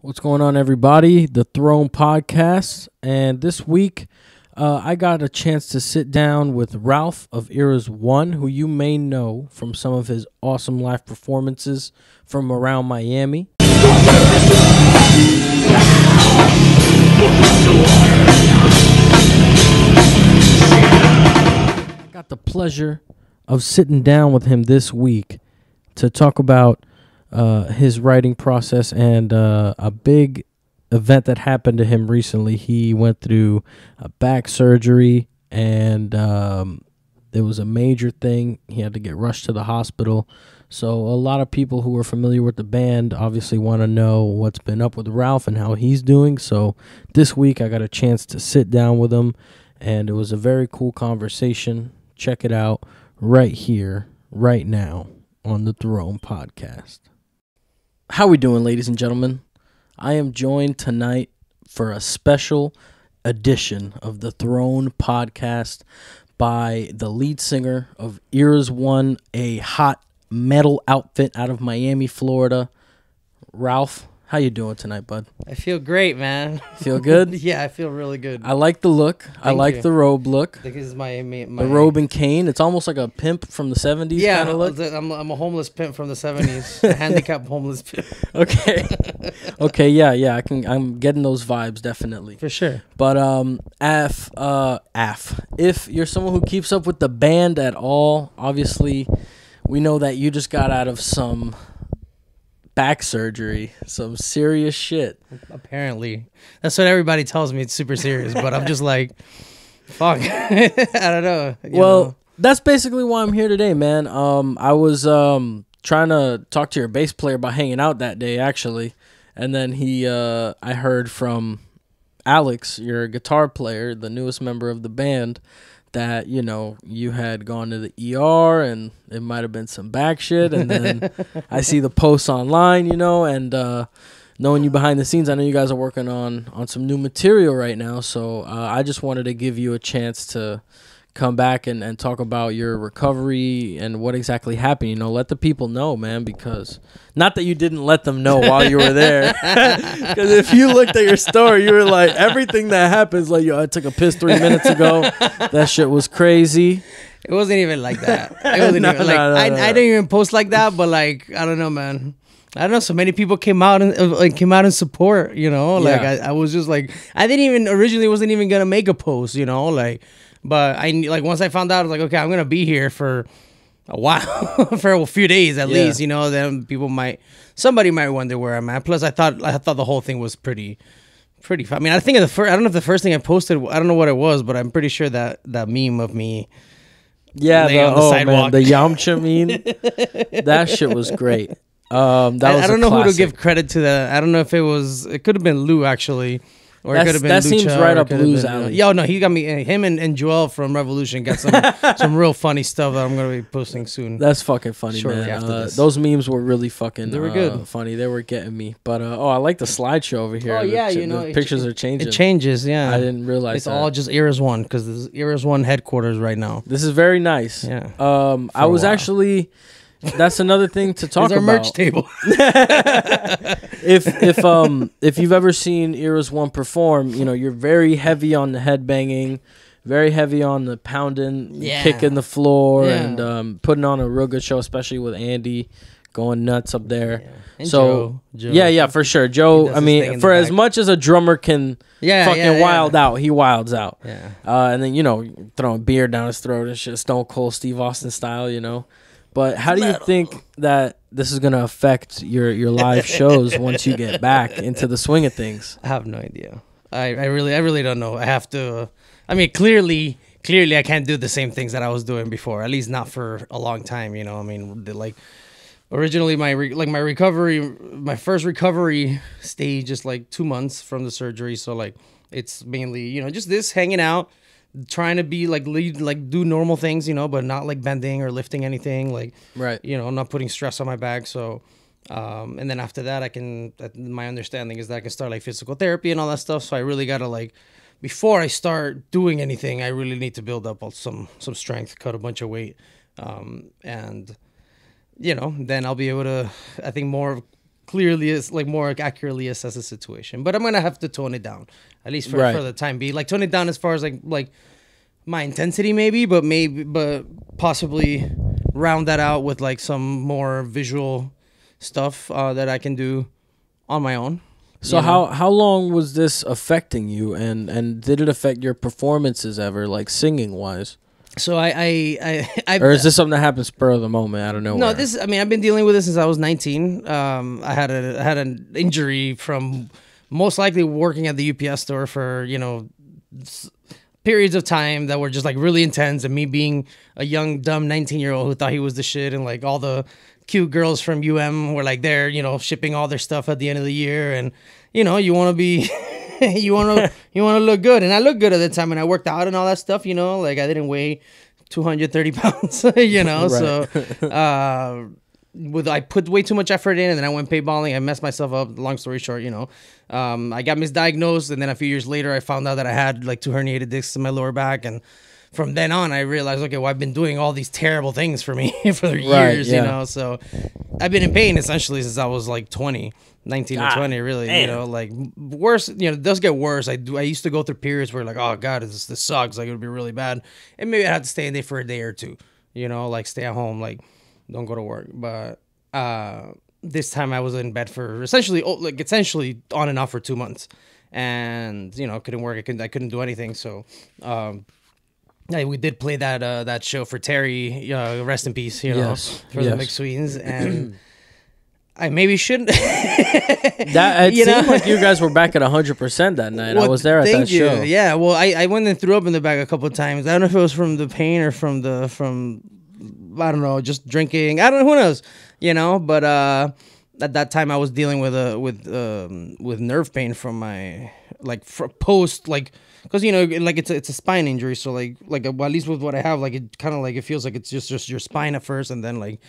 What's going on, everybody? The Throne Podcast. And this week, uh, I got a chance to sit down with Ralph of Irra's One, who you may know from some of his awesome live performances from around Miami. I got the pleasure of sitting down with him this week to talk about uh, his writing process and uh, a big event that happened to him recently. He went through a back surgery and um, it was a major thing. He had to get rushed to the hospital. So, a lot of people who are familiar with the band obviously want to know what's been up with Ralph and how he's doing. So, this week I got a chance to sit down with him, and it was a very cool conversation. Check it out right here, right now on the Throne Podcast. How we doing, ladies and gentlemen? I am joined tonight for a special edition of the Throne Podcast by the lead singer of Irra's One, a hot metal outfit out of Miami, Florida. Ralph, how you doing tonight, bud? I feel great, man. Feel good? yeah, I feel really good. I like the look. I like you. the robe look. I think this is my, my, my The robe and cane. It's almost like a pimp from the 70s Yeah, kind of look. I'm, I'm a homeless pimp from the '70s, a handicapped homeless pimp Okay. okay, yeah, yeah. I can I'm getting those vibes definitely. for sure. But um af uh af if you're someone who keeps up with the band at all, obviously we know that you just got out of some back surgery, some serious shit. Apparently, that's what everybody tells me. It's super serious, but I'm just like, fuck. I don't know. well, know. that's basically why I'm here today, man. Um I was um trying to talk to your bass player about hanging out that day actually. And then he uh I heard from Alex, your guitar player, the newest member of the band, that you know you had gone to the ER and it might have been some back shit. And then I see the posts online, you know, and uh, knowing you behind the scenes, I know you guys are working on on some new material right now. So uh, I just wanted to give you a chance to come back and, and talk about your recovery and what exactly happened. You know, let the people know, man, because not that you didn't let them know while you were there. Because if you looked at your story, you were like, everything that happens, like, yo, I took a piss three minutes ago. That shit was crazy. it wasn't even like that. It wasn't No, even like no, no, I. I didn't even post like that. But like, I don't know, man. I don't know. So many people came out and uh, came out in support. You know, like Yeah. I, I was just like, I didn't even originally wasn't even gonna make a post. You know, like, but I like once I found out, I was like, okay, I'm gonna be here for a while, for a few days at Yeah. least. You know, then people might, somebody might wonder where I'm at. Plus, I thought I thought the whole thing was pretty. Pretty. I mean, I think of the first. I don't know if the first thing I posted. I don't know what it was, but I'm pretty sure that that meme of me Yeah, the, on the oh, sidewalk. man, the Yamcha meme. that shit was great. Um, that I, was I don't know who to give credit to that. I don't know if it was. It could have been Lou actually, or it could have been. that seems right it up Lou's been, uh, alley. Yo, no, he got me. uh, Him and, and Joel from Revolution got some some real funny stuff that I'm gonna be posting soon. That's fucking funny, Shortly man. after Uh, this. those memes were really fucking. They were uh, good. funny. They were getting me. But uh, oh, I like the slideshow over here. Oh, The yeah, ch- you know, the it pictures ch- are changing. it changes, yeah. I didn't realize It's that. all just Irra's One because this is Irra's One headquarters right now. This is very nice. Yeah. Um, I a was actually. That's another thing to talk There's our about. merch table. if if um if you've ever seen Irra's One perform, you know you're very heavy on the headbanging, very heavy on the pounding, Yeah. kicking the floor, Yeah. and um, putting on a real good show, especially with Andy going nuts up there. And so Joe- Joe. yeah, yeah, for sure. Joe, I mean, for as much as a drummer can Yeah, fucking yeah, yeah. wild out, he wilds out. Yeah. Uh, and then you know throwing beer down his throat and shit, Stone Cold Steve Austin style, you know. But how do you think that this is gonna affect your your live shows once you get back into the swing of things? I have no idea. I, I really I really don't know. I have to. I mean, clearly clearly I can't do the same things that I was doing before. At least not for a long time. You know. I mean, the, like originally my re, like my recovery, my first recovery stage is like two months from the surgery. So like it's mainly you know just this hanging out. Trying to be like lead, like do normal things, you know, but not like bending or lifting anything. Like, Right. you know, not putting stress on my back. So, um, and then after that, I can. That, my understanding is that I can start like physical therapy and all that stuff. So I really gotta like, before I start doing anything, I really need to build up some some strength, cut a bunch of weight, um, and you know, then I'll be able to. I think more clearly is like more accurately assess the situation. But I'm gonna have to tone it down at least for, Right. for the time being. Like tone it down as far as like like my intensity maybe, but maybe but possibly round that out with like some more visual stuff uh, that I can do on my own. So you know? how how long was this affecting you, and and did it affect your performances ever, like singing wise, So I I I, I or is this something that happens spur of the moment I don't know. No, this. I mean, I've been dealing with this since I was 19. Um, I had a I had an injury from most likely working at the UPS store for you know periods of time that were just like really intense, and me being a young dumb 19 year old who thought he was the shit, and like all the cute girls from UM were like there, you know, shipping all their stuff at the end of the year, and you know, you want to be. you want to you want to look good and i looked good at the time and i worked out and all that stuff you know like i didn't weigh 230 pounds you know so uh with I put way too much effort in, and then I went paintballing. I messed myself up. Long story short, you know, um, I got misdiagnosed, and then a few years later, I found out that I had like two herniated discs in my lower back, and from then on, I realized, okay, well, I've been doing all these terrible things for me for years, yeah. you know. So I've been in pain essentially since I was like 20, 19 or 20, really, you know, like worse, you know, it does get worse. I do, I used to go through periods where like, oh God, this, this sucks. Like it would be really bad. And maybe I'd have to stay in there for a day or two, you know, like stay at home, like don't go to work. But uh, this time I was in bed for essentially, oh, like essentially on and off for two months. And, you know, couldn't work. I couldn't, I couldn't do anything. So, um, yeah, we did play that uh, that show for Terry. Uh, rest in peace, you know, Yes, for the yes. McSweens, and I maybe shouldn't. that it you seemed know? like you guys were back at hundred percent that night. I was there at that you. show. Yeah, well, I, I went and threw up in the bag a couple of times. I don't know if it was from the pain or from the from I don't know, just drinking. I don't know. Who knows? You know, but uh, at that time I was dealing with a with um, with nerve pain from my like fr- post like because you know like it's a, it's a spine injury. So like like well, at least with what I have, like it kind of like it feels like it's just just your spine at first, and then like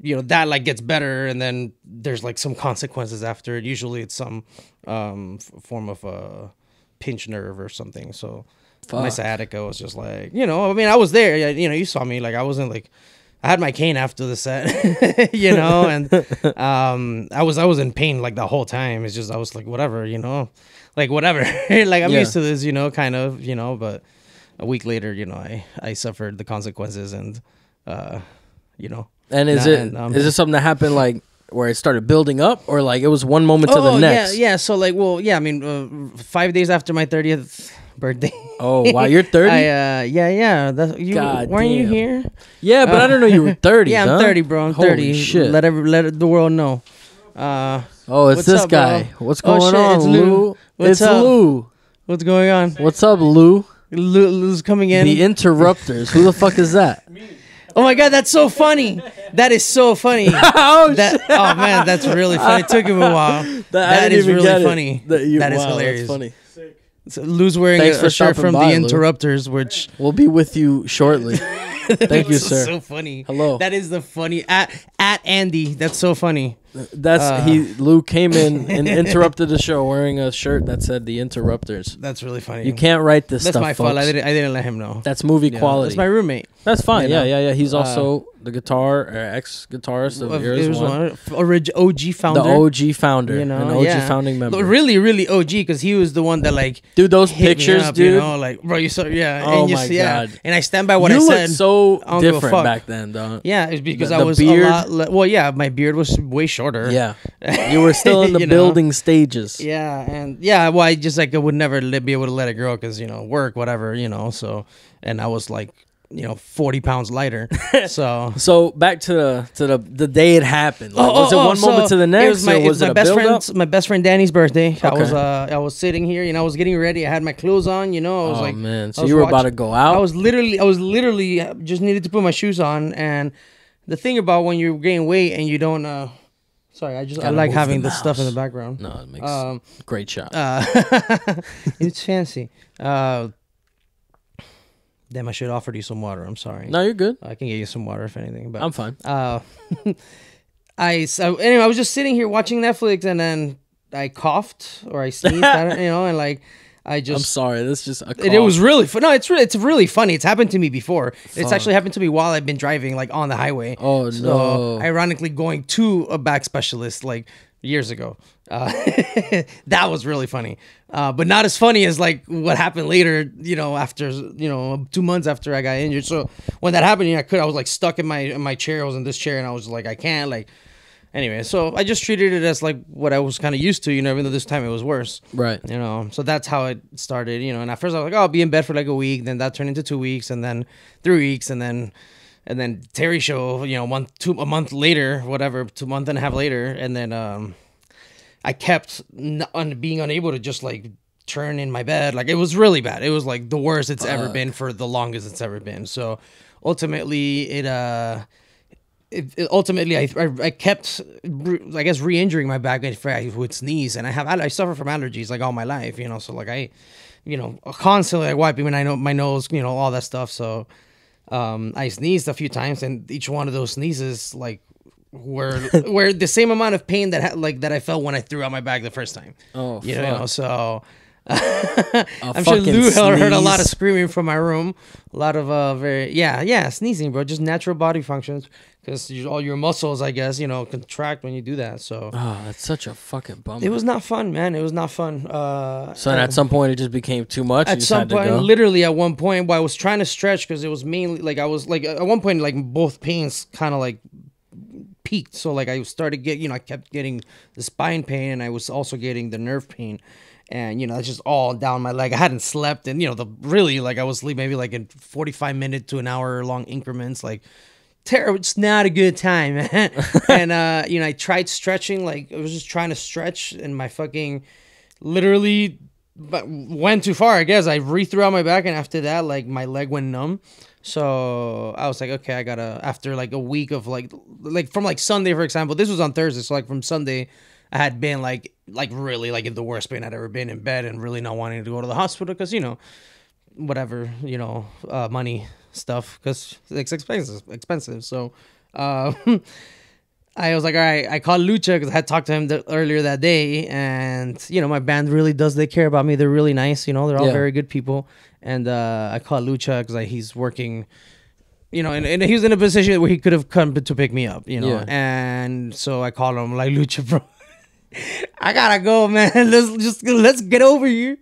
you know that like gets better and then there's like some consequences after it usually it's some um f- form of a pinch nerve or something so my sciatica was just like you know i mean i was there yeah, you know you saw me like i wasn't like i had my cane after the set you know and um i was i was in pain like the whole time it's just i was like whatever you know like whatever like i'm Yeah. used to this you know kind of you know but a week later you know i i suffered the consequences and uh you know And is it is and, um, it something that happened like where it started building up, or like it was one moment to the next? Oh, Yeah, yeah. So like, well, yeah. I mean, uh, five days after my thirtieth birthday. Oh wow, you're thirty. I uh, yeah, yeah. That's, you God weren't you here? yeah, but I don't know you were thirty. Yeah, I'm huh? thirty, bro. I'm Holy thirty. shit. Let every, let the world know. Uh, oh, it's this up, bro? guy. What's Oh, going shit, on, it's Lou? Lou. What's it's up? Lou. what's going on? What's up, Lou? Lou, Lou's coming in. The interrupters. Who the fuck is that? oh my god, that's so funny. That is so funny. oh that oh man, that's really funny. It took him a while. I that didn't is even really get it. funny. That, you, That is wow, that's hilarious. funny. So Lou's wearing Thanks a, for a shirt stopping from by, the Lou. Interrupters, which We'll be with you shortly. Thank you, It's sir. So funny. Hello. That is the funny at at Andy. That's so funny. That's Uh, he. Lou came in and interrupted the show wearing a shirt that said "The Interrupters." That's really funny. You can't write this That's stuff. my fault. I didn't. I didn't let him know. That's movie quality. That's my roommate. That's fine. you Yeah, know. yeah, yeah. He's Uh, also the guitar or ex guitarist of Of- Irra's one. orig- OG founder. The OG founder, You know, an OG yeah. founding member. Really, really OG because he was the one that like Dude, those pictures, up, dude. You know, like bro, you saw, yeah. Oh and you my yeah. God. And I stand by what you I said. so I don't give a different back then, dog. yeah, it's because The- I was beard. a lot. Le- well, yeah, my beard was way shorter. Yeah, you were still in the You know? building stages. Yeah, and yeah, well, I just like I would never be able to let it grow because you know work, whatever, you know. So, and I was like, you know, forty pounds lighter. so, So back to the to the the day it happened. Like, was it oh, one so moment to the next, It was my, it was my it best friend's my best friend Danny's birthday. I was uh I was sitting here, you know, I was getting ready. I had my clothes on, you know. I was Oh like, man, so you were about to go out. I was literally, I was literally uh, just needed to put my shoes on. And the thing about when you're gaining weight and you don't, uh, sorry, I just I like the having the stuff in the background. no, it makes Um, great shot. uh, it's fancy. Uh, damn, I should offer you some water. I'm sorry. no, you're good. I can get you some water if anything. But I'm fine. uh, I so anyway, I was just sitting here watching Netflix, and then I coughed or I sneezed, I don't, you know, and like I just I'm sorry. This is just a It, it was really fun. No, it's really, it's really funny. It's happened to me before. It's actually happened to me while I've been driving, like on the highway. Oh, so, no. Ironically, going to a back specialist, like years ago. Uh, that was really funny, uh, but not as funny as like what happened later. You know, after you know two months after I got injured. So when that happened, you know, I could I was like stuck in my in my chair. I was in this chair, and I was like, I can't like. Anyway, so I just treated it as like what I was kind of used to, you know, even though this time it was worse. Right. You know, so that's how it started, you know. And at first I was like, oh, I'll be in bed for like a week. Then that turned into two weeks, and then three weeks, and then and then Terry show, you know, one two a month later, whatever, two month and a half later, and then um, I kept n- un- being unable to just like turn in my bed. Like it was really bad. It was like the worst it's ever been for the longest it's ever been. So ultimately, it uh. It, it- ultimately, I, I I kept, I guess, re-injuring my back if I would sneeze, and I have I suffer from allergies like all my life, you know. So like I, you know, constantly I like wiping my know my nose, you know, all that stuff. So um, I sneezed a few times, and each one of those sneezes like were were the same amount of pain that ha- like that I felt when I threw out my bag the first time. Oh, you fuck. know, so. I'm sure Lou heard heard a lot of screaming from my room, a lot of uh very yeah yeah sneezing, bro. Just natural body functions because all your muscles, I guess, you know, contract when you do that. So Oh, that's such a fucking bummer. it was not fun, man. It was not fun. Uh, so at some point it just became too much. at some point, literally at one point, while I was trying to stretch because it was mainly like I was like at one point like both pains kind of like peaked. So like I started get you know I kept getting the spine pain and I was also getting the nerve pain. And you know, it's just all down my leg. I hadn't slept, and you know, the really like I was sleep maybe like in forty-five minute to an hour long increments. Like terrible. It's not a good time, and uh, you know, I tried stretching. Like I was just trying to stretch, and my fucking literally but went too far. I guess I re threw out my back, and after that, like my leg went numb. So I was like, okay, I gotta. After like a week of like, like from like Sunday, for example, this was on Thursday. So like from Sunday, I had been like, like really like in the worst pain I'd ever been in bed, and really not wanting to go to the hospital because you know, whatever you know, uh, money stuff because it's expensive, expensive. So. Uh, I was like, all right, I called Lucha because I had talked to him th- earlier that day, and you know, my band really does they care about me. They're really nice, you know, they're all Yeah. very good people. And uh, I called Lucha because like, he's working, you know, and, and he was in a position where he could have come to pick me up, you know. Yeah. And so I called him like, Lucha, bro, I gotta go, man. Let's just let's get over here.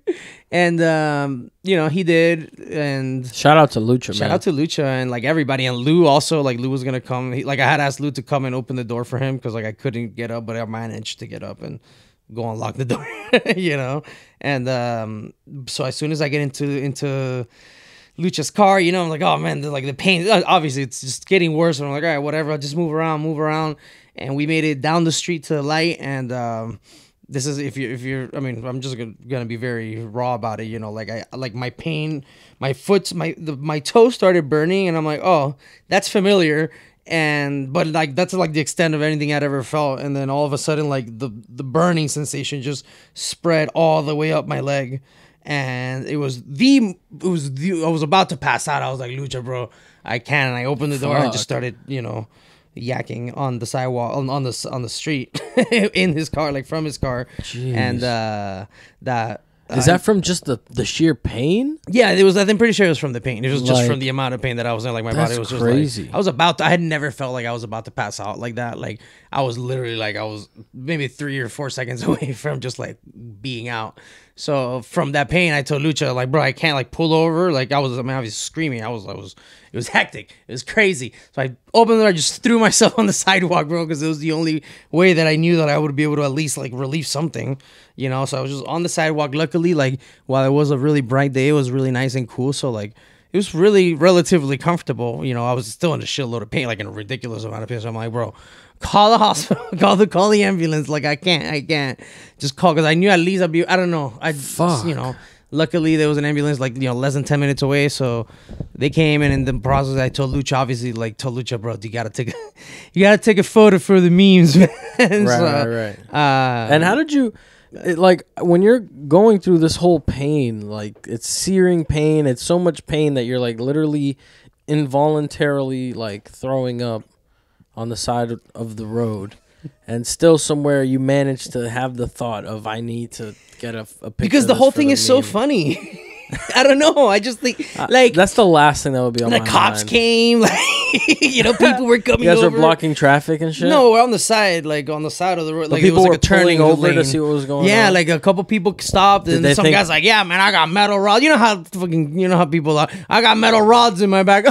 And um, you know, he did, and Shout out to Lucha, Shout man. out to Lucha and like everybody and Lou also like Lou was gonna come. He, like I had asked Lou to come and open the door for him because like I couldn't get up, but I managed to get up and go unlock the door, you know. And um, so as soon as I get into into Lucha's car, you know, I'm like, oh man, the, like the pain. uh, Obviously, it's just getting worse. And I'm like, all right, whatever. I'll just move around, move around. And we made it down the street to the light. And um, this is if you if you're. I mean, I'm just gonna, gonna be very raw about it. You know, like I like my pain, my foot, my the, my toe started burning, and I'm like, oh, that's familiar. And but like that's like the extent of anything I'd ever felt. And then all of a sudden, like the the burning sensation just spread all the way up my leg and it was the it was the I was about to pass out. I was like, Lucha, bro, I can't. And I opened the door and Fuck. just started, you know, yakking on the sidewalk on, on the on the street in his car, like from his car. And uh that Is that from just the, the sheer pain? yeah, it was. I'm pretty sure it was from the pain. It was just Like- from the amount of pain that I was in. Like my body was just crazy. Like, I was about. To, I had never felt like I was about to pass out like that. Like I was literally like I was maybe three or four seconds away from just like being out. So from that pain, I told Lucha like, bro, I can't like pull over. Like I was. I mean, I was screaming. I was. I was. It was hectic. It was crazy. So I opened the door. I just threw myself on the sidewalk, bro, because it was the only way that I knew that I would be able to at least like relieve something, you know. So I was just on the sidewalk. Luckily, like while it was a really bright day, it was really nice and cool. So like it was really relatively comfortable. You know, I was still in a shitload of pain, like in a ridiculous amount of pain. So I'm like, bro, call the hospital, call the call the ambulance. Like I can't, I can't just call because I knew at least I'd be. I don't know. I Fuck. you know. Luckily, there was an ambulance like you know less than ten minutes away, so they came and in the process, I told Lucha obviously like told Lucha, bro, you gotta take a, you gotta take a photo for the memes, man. Right, So, right, right. Uh, And how did you, it, like, when you're going through this whole pain, like, it's searing pain, it's so much pain that you're, like, literally involuntarily, like, throwing up on the side of- the road. And still somewhere you manage to have the thought of, I need to get a, a picture because the whole thing is so funny. I don't know. I just think uh, like That's the last thing that would be on the cops mind. came, like you know, people were coming. You guys over. were blocking traffic and shit. No, we're on the side, like on the side of the road. But Like people it was were like a turning over to see what was going yeah, on. like a couple people stopped, and some think- guys like, "Yeah, man, I got metal rods." You know how fucking, you know how people are. I got metal rods in my back.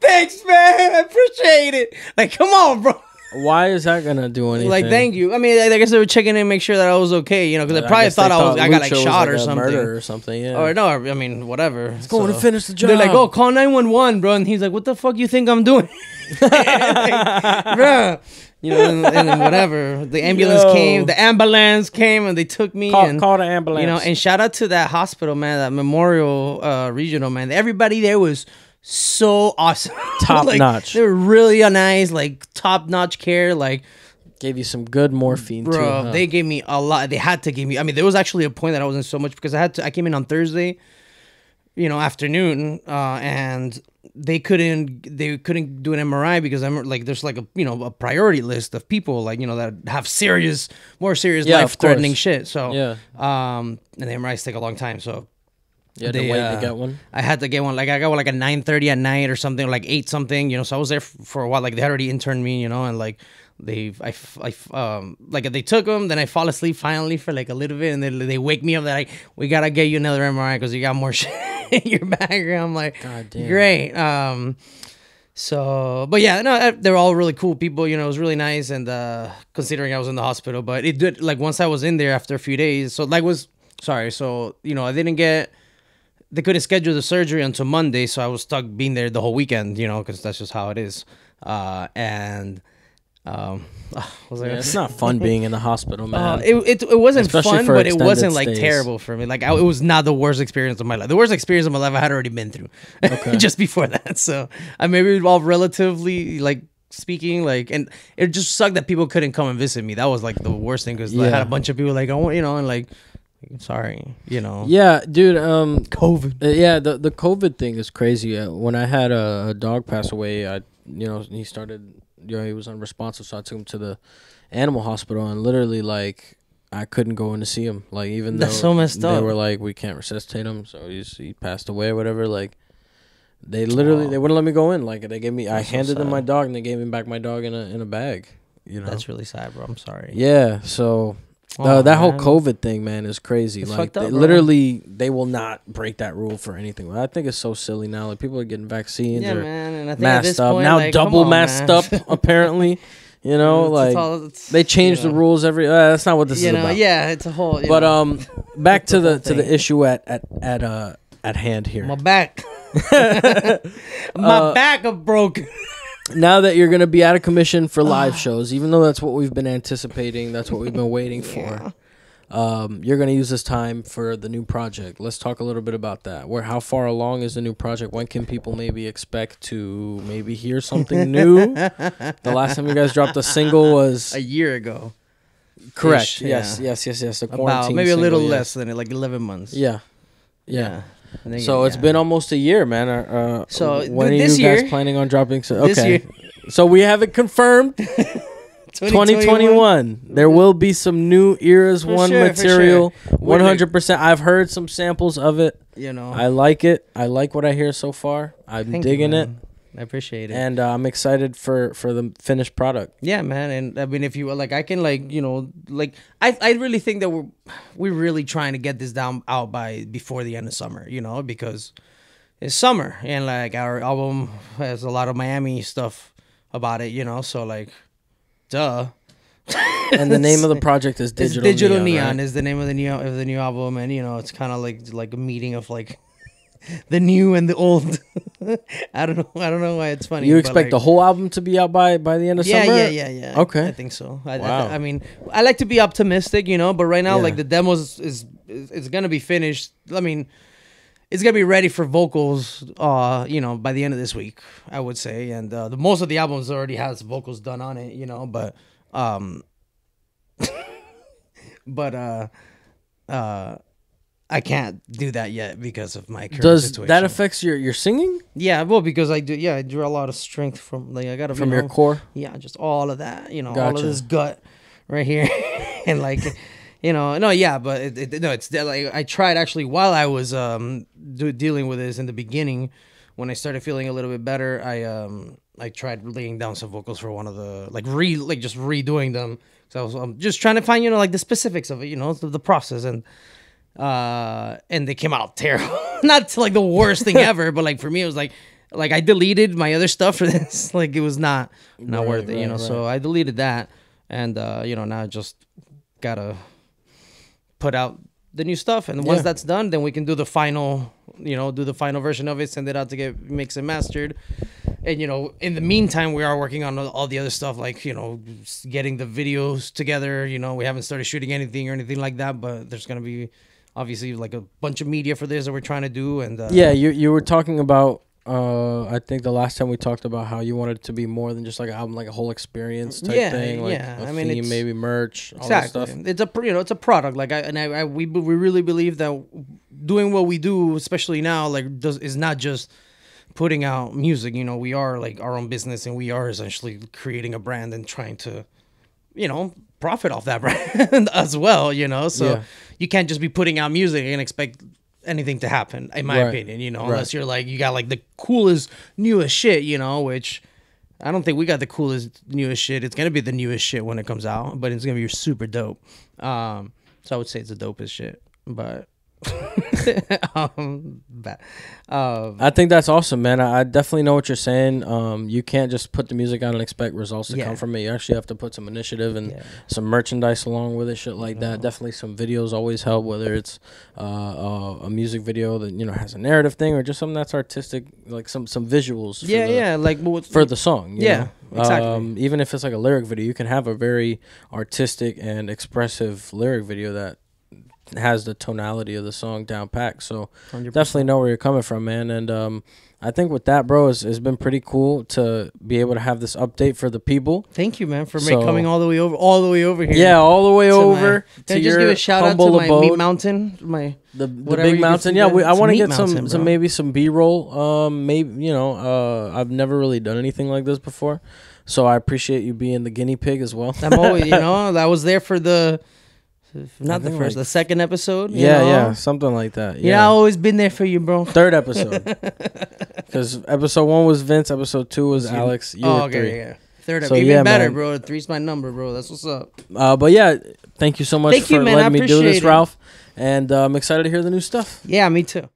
Thanks, man. I appreciate it. Like, come on, bro. Why is that gonna do anything? Like, thank you. I mean, I guess they were checking in, make sure that I was okay. You know, because I probably thought I was, I got like shot or something. murder or something. Yeah. Or no, I mean, whatever. It's going to finish the job. They're like, oh, call 911, bro. And he's like, what the fuck you think I'm doing? like, bro. You know, and, and then whatever. The ambulance Yo. came. The ambulance came and they took me. call, and, call the ambulance. you know, and shout out to that hospital, man, that Memorial uh, Regional, man. Everybody there was so awesome. Top Like, notch. They were really nice, like top notch care. Like, gave you some good morphine bro, too. huh? they gave me a lot. They had to give me. I mean, there was actually a point that I wasn't so much because I had to. I came in on Thursday, you know, afternoon, uh, and they couldn't. They couldn't do an MRI because I'm like, there's like a you know a priority list of people like you know that have serious, more serious Yeah, life threatening shit. So Yeah. um, and the MRIs take a long time. So to they, wait uh, to get one. I had to get one. Like I got one like a nine thirty at night or something, like eight something. You know, so I was there for a while. Like they had already interned me, you know, and like they, I, f- I f- um, like they took them. Then I fall asleep finally for like a little bit, and then they wake me up. They're like, "We gotta get you another MRI because you got more shit in your background." I'm like, God damn. great. Um, so, but yeah, no, they're all really cool people. You know, it was really nice, and uh, considering I was in the hospital, but it did like once I was in there after a few days. So like was sorry. So you know, I didn't get they couldn't schedule the surgery until Monday, so I was stuck being there the whole weekend, you know, because that's just how it is. Uh, and um, Yeah, it's not fun being in the hospital, man. Uh, it, it, it wasn't Especially fun, but it wasn't like stays. terrible for me. Like I, it was not the worst experience of my life. The worst experience of my life I had already been through, just before that. So I maybe all relatively like speaking, like, and it just sucked that people couldn't come and visit me. That was like the worst thing because I had a bunch of people like, I want, you know, and like, sorry, you know, yeah, dude. Um, COVID. Uh, yeah, the the COVID thing is crazy. Uh, when I had a, a dog pass away, I you know he started you know he was unresponsive, so I took him to the animal hospital, and literally like I couldn't go in to see him. Like even That's though so messed they up. were like we can't resuscitate him, so he's he passed away or whatever. Like they literally they wouldn't let me go in. Like they gave me I That's so handed them my dog, and they gave me back my dog in a in a bag. You know. That's really sad, bro. I'm sorry. yeah. So Aw, uh, that whole. COVID thing, man, is crazy. It's like, up, they- literally, they will not break that rule for anything. I think it's so silly now. Like, people are getting vaccines Yeah, man. And I think masked up. point, now like, double on, masked man. up, apparently. You know, It's- like it's all- they change you the know, rules every. Uh, that's not what this You is know, about. yeah, it's a whole. But know, um, back to the to the issue at at at uh at hand here. my back, my Uh, back are broken. Now that you're gonna be out of commission for live shows, even though that's what we've been anticipating, that's what we've been waiting for. Um, you're gonna use this time for the new project. Let's talk a little bit about that. Where how far along is the new project? When can people maybe expect to maybe hear something new? the last time you guys dropped a single was A year ago, correct. ish, yes, yeah. yes, yes, yes. The about maybe a little single, yeah. less than it, like eleven months. Yeah, yeah. So it- it's been almost a year, man. Uh, uh, So, when th- are you guys year- planning on dropping? So, okay, so we have it confirmed. 2021. There will be some new eras For one sure, material. We're like- 100%. I've heard some samples of it. You know, I like it. I like what I hear so far. I'm Thank you, digging it. I appreciate it. And uh, I'm excited for for the finished product. Yeah, man, and I mean, if you like, I can like, you know, like, I, I really think that we're, we're really trying to get this down out by before the end of summer, you know, because it's summer and like our album has a lot of Miami stuff about it, you know, so like, duh. And the name of the project is It's Digital, Digital Neon. Neon, right? is the name of the new of the new album, and you know, it's kind of like like a meeting of like the new and the old. I don't know. I don't know why it's funny. You expect like- the whole album to be out by by the end of yeah, summer? Yeah, yeah, yeah. Okay. I think so. I, I, Wow. I mean, I like to be optimistic, you know, but right now, Yeah. like the demos is, is it's gonna be finished. I mean, it's gonna be ready for vocals, uh, you know, by the end of this week, I would say. And uh, the most of the albums already has vocals done on it, you know, but um, but uh, uh. I can't do that yet because of my current Does situation. that affects your your singing Yeah, well, because I do. Yeah, I draw a lot of strength from like I got to from you your core? yeah, just all of that, you know, all of this gut right here, and like, you know, no, yeah, but it, it, no, it's like I tried actually while I was um do, dealing with this in the beginning, when I started feeling a little bit better, I um I tried laying down some vocals for one of the like re like just redoing them. So I was um, just trying to find you know like the specifics of it, you know, the, the process and uh and they came out terrible. Not like the worst thing ever, but like for me it was like like I deleted my other stuff for this. like it was not not Right, worth it, you right, know. So I deleted that and uh you know now I just gotta put out the new stuff and once Yeah. that's done then we can do the final you know do the final version of it send it out to get mixed and mastered and you know in the meantime we are working on all- all the other stuff like you know getting the videos together you know we haven't started shooting anything or anything like that but there's gonna be obviously like a bunch of media for this that we're trying to do and uh, Yeah, you you were talking about. Uh, I think the last time we talked about how you wanted it to be more than just like an album, like a whole experience type Yeah, thing, like yeah. I mean, theme, maybe merch, all that exactly stuff. it's a you know it's a product like I and I, I we we really believe that doing what we do especially now like does is not just putting out music you know we are like our own business and we are essentially creating a brand and trying to you know profit off that brand as well you know so Yeah. you can't just be putting out music and expect anything to happen in my Right. opinion you know Right. unless you're like you got like the coolest newest shit you know which I don't think we got the coolest newest shit. It's gonna be the newest shit when it comes out, but it's gonna be super dope. Um, so I would say it's the dopest shit. But um, but, um, I think that's awesome, man. I, I definitely know what you're saying. Um, you can't just put the music out and expect results to Yeah. come from it. You actually have to put some initiative and Yeah. some merchandise along with it, shit like that. Definitely some videos always help, whether it's uh, uh, a music video that you know has a narrative thing or just something that's artistic, like some some visuals. yeah, the- yeah, like what- for the song. you Yeah, know? exactly. Um, even if it's like a lyric video, you can have a very artistic and expressive lyric video that has the tonality of the song down packed. So 100%. definitely know where you're coming from, man. And um, I think with that, bro, it's, it's been pretty cool to be able to have this update for the people. Thank you, man, for So- me coming all the way over, all the way over here. Yeah, all the way my- over Can to I just give a shout out to my abode. meat mountain? My the, the big mountain. Yeah, we, I want to get some Mountain, some bro. maybe some B roll. Um, maybe you know, uh, I've never really done anything like this before, so I appreciate you being the guinea pig as well. I'm always, you know, I was there for the, not the first, like- the second episode. you yeah, know? yeah, something like that. Yeah, I've always been there for you, bro. Third episode, because episode one was Vince, episode two was Alex. You oh, were okay, three. yeah. Third, So, even yeah, better, man. bro. Three's my number, bro. That's what's up. Uh, but yeah, thank you so much Thank for you, man. I letting me do this, it. Ralph. And uh, I'm excited to hear the new stuff. Yeah, me too.